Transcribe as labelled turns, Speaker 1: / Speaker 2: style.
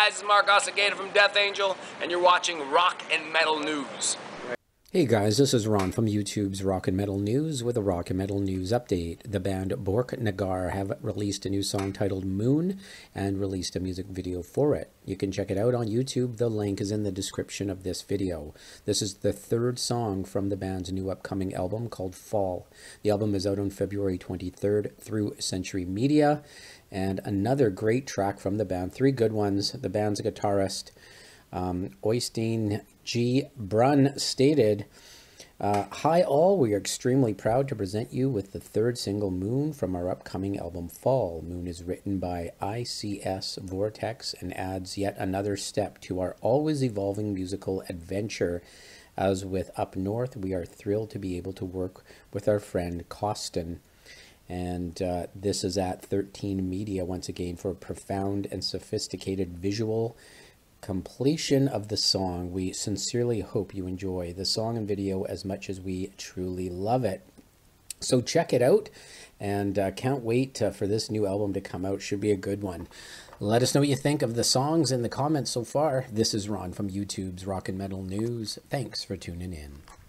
Speaker 1: guys? It's Mark Osegueda from Death Angel, and you're watching Rock and Metal News.
Speaker 2: Hey guys, this is Ron from YouTube's Rock and Metal News with a Rock and Metal News update. The band Borknagar have released a new song titled Moon and released a music video for it. You can check it out on YouTube. The link is in the description of this video. This is the third song from the band's new upcoming album called Fall. The album is out on February 23rd through Century Media. And another great track from the band, three good ones. The band's guitarist um, Øystein G. Brun stated, uh, Hi all, we are extremely proud to present you with the third single Moon from our upcoming album Fall. Moon is written by ICS Vortex and adds yet another step to our always evolving musical adventure. As with Up North, we are thrilled to be able to work with our friend Costin. And uh, this is at 13 Media once again for a profound and sophisticated visual completion of the song. We sincerely hope you enjoy the song and video as much as we truly love it. So check it out and uh, can't wait uh, for this new album to come out. Should be a good one. Let us know what you think of the songs in the comments so far. This is Ron from YouTube's Rock and Metal News. Thanks for tuning in.